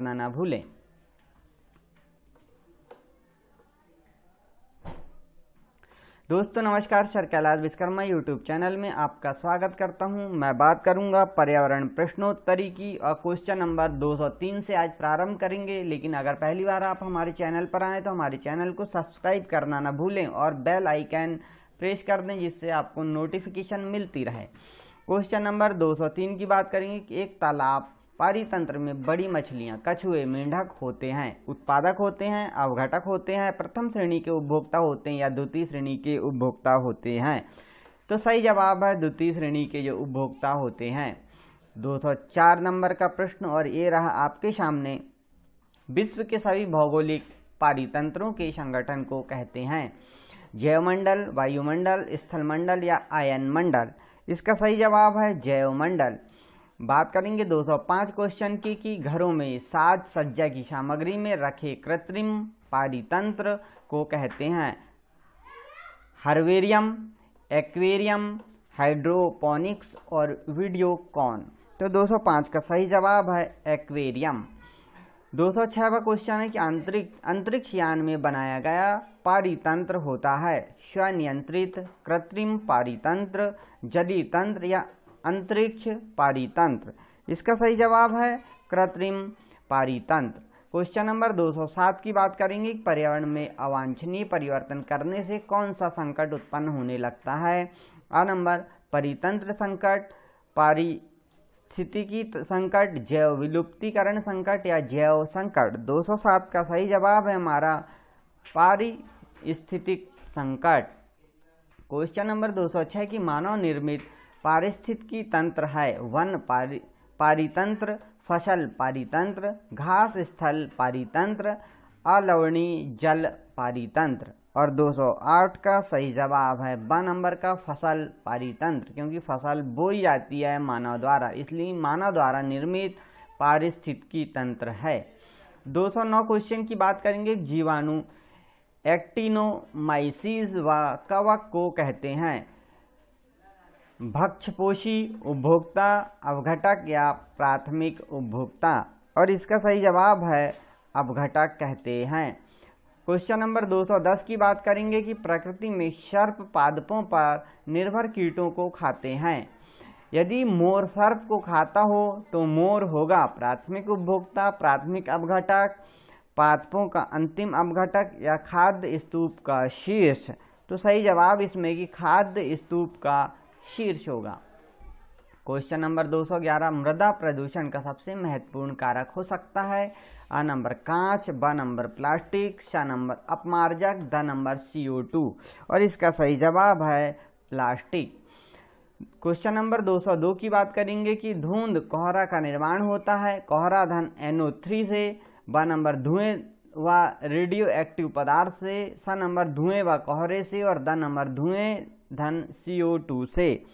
करना ना भूलें। दोस्तों, नमस्कार sir Kailash Vishwakarma YouTube channel में आपका स्वागत करता हूँ। मैं बात करूँगा पर्यावरण प्रश्नोत्तरी की, और क्वेश्चन नंबर 203 से आज प्रारंभ करेंगे। लेकिन अगर पहली बार आप हमारे चैनल पर आए तो हमारे चैनल को सब्सक्राइब करना ना भूलें, और बेल आइकन प्रेस कर दें, जिससे आपको नोटिफिकेशन मिलती रहे। क्वेश्चन नंबर 203 की बात करेंगे कि एक तालाब पारितंत्र में बड़ी मछलियाँ, कछुए, मेंढक होते हैं, उत्पादक होते हैं, अवघटक होते हैं, प्रथम श्रेणी के उपभोक्ता होते हैं या द्वितीय श्रेणी के उपभोक्ता होते हैं। तो सही जवाब है, द्वितीय श्रेणी के जो उपभोक्ता होते हैं। 204 नंबर का प्रश्न और ये रहा आपके सामने। विश्व के सभी भौगोलिक पारितंत्रों के संगठन को कहते हैं। जैवमंडल, वायुमंडल, स्थलमंडल या आयन मंडल इसका सही जवाब है जैवमंडल। बात करेंगे 205 क्वेश्चन की, कि घरों में साज सज्जा की सामग्री में रखे कृत्रिम पारितंत्र को कहते हैं। हर्वेरियम, एक्वेरियम, हाइड्रोपोनिक्स और वीडियोकॉन। तो 205 का सही जवाब है एक्वेरियम। 206 का क्वेश्चन है कि अंतरिक्ष अंतरिक्ष यान में बनाया गया पारितंत्र होता है। स्वनियंत्रित कृत्रिम पारितंत्र जली तंत्र या अंतरिक्ष पारितंत्र। इसका सही जवाब है कृत्रिम पारितंत्र। क्वेश्चन नंबर 207 की बात करेंगे पर्यावरण में अवांछनीय परिवर्तन करने से कौन सा संकट उत्पन्न होने लगता है? आ नंबर, परितंत्र संकट, पारिस्थितिकी संकट जैव विलुप्तिकरण संकट या जैव संकट? 207 का सही जवाब है हमारा पारिस्थितिक संकट। क्वेश्चन नंबर 206 की मानव निर्मित पारिस्थितिकी तंत्र है। वन पारि, पारितंत्र, फ़सल पारितंत्र, घास स्थल पारितंत्र अलवणीय जल पारितंत्र। और 208 का सही जवाब है ब नंबर का फ़सल पारितंत्र, क्योंकि फ़सल बोई जाती है मानव द्वारा, इसलिए मानव द्वारा निर्मित पारिस्थितिकी तंत्र है। 209 क्वेश्चन की बात करेंगे, जीवाणु एक्टिनोमाइसिस व कवक को कहते हैं। भक्षपोषी उपभोक्ता, अवघटक या प्राथमिक उपभोक्ता। और इसका सही जवाब है, अवघटक कहते हैं। क्वेश्चन नंबर 210 की बात करेंगे कि प्रकृति में सर्प पादपों पर निर्भर कीटों को खाते हैं। यदि मोर सर्प को खाता हो तो मोर होगा प्राथमिक उपभोक्ता, प्राथमिक अवघटक, पादपों का अंतिम अवघटक या खाद्य स्तूप का शीर्ष। तो सही जवाब इसमें कि खाद्य स्तूप का शीर्ष होगा। क्वेश्चन नंबर 211 मृदा प्रदूषण का सबसे महत्वपूर्ण कारक हो सकता है। आ नंबर कांच, ब नंबर प्लास्टिक स नंबर अपमार्जक, द नंबर CO2 और इसका सही जवाब है प्लास्टिक क्वेश्चन नंबर 202 की बात करेंगे कि धुंध कोहरा का निर्माण होता है। कोहरा धन NO3 से, ब नंबर धुएँ व रेडियो एक्टिव पदार्थ से, स नंबर धुएँ व कोहरे से और द नंबर धुएँ धन CO2 से।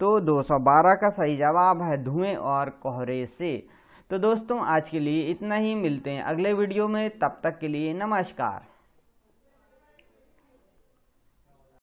तो 212 का सही जवाब है धुएँ और कोहरे से। तो दोस्तों, आज के लिए इतना ही, मिलते हैं अगले वीडियो में, तब तक के लिए नमस्कार।